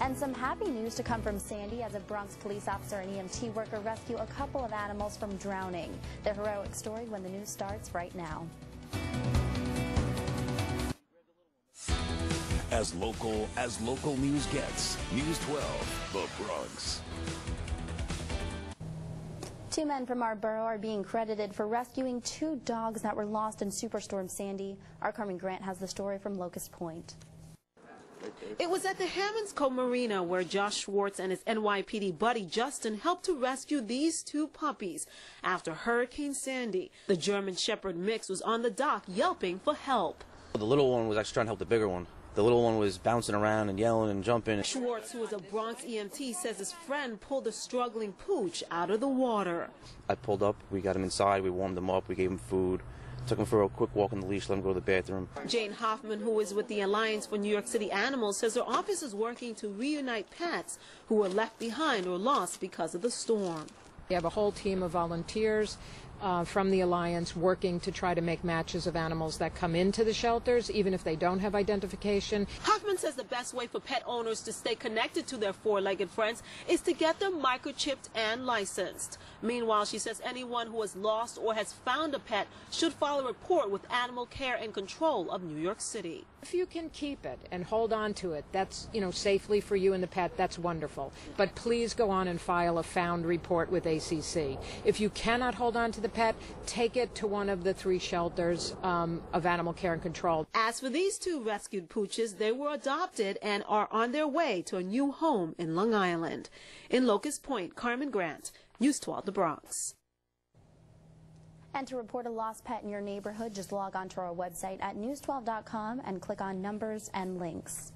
And some happy news to come from Sandy as a Bronx police officer and EMT worker rescue a couple of animals from drowning. The heroic story when the news starts right now. As local as local news gets. News 12, The Bronx. Two men from our borough are being credited for rescuing two dogs that were lost in Superstorm Sandy. Our Carmen Grant has the story from Locust Point. It was at the Hammonds Cove Marina where Josh Schwartz and his NYPD buddy Justin helped to rescue these two puppies after Hurricane Sandy. The German Shepherd mix was on the dock yelping for help. The little one was actually trying to help the bigger one. The little one was bouncing around and yelling and jumping. Schwartz, who is a Bronx EMT, says his friend pulled the struggling pooch out of the water. I pulled up, we got him inside, we warmed him up, we gave him food, took him for a quick walk on the leash, let him go to the bathroom. Jane Hoffman, who is with the Alliance for New York City Animals, says her office is working to reunite pets who were left behind or lost because of the storm. We have a whole team of volunteers uh, from the Alliance working to try to make matches of animals that come into the shelters, even if they don't have identification. Hoffman says the best way for pet owners to stay connected to their four-legged friends is to get them microchipped and licensed. Meanwhile, she says anyone who has lost or has found a pet should file a report with Animal Care and Control of New York City. If you can keep it and hold on to it, that's, you know, safely for you and the pet, that's wonderful. But please go on and file a found report with ACC. If you cannot hold on to the pet, take it to one of the three shelters um, of animal care and control. As for these two rescued pooches, they were adopted and are on their way to a new home in Long Island. In Locust Point, Carmen Grant, News 12 The Bronx. And to report a lost pet in your neighborhood, just log on to our website at news12.com and click on numbers and links.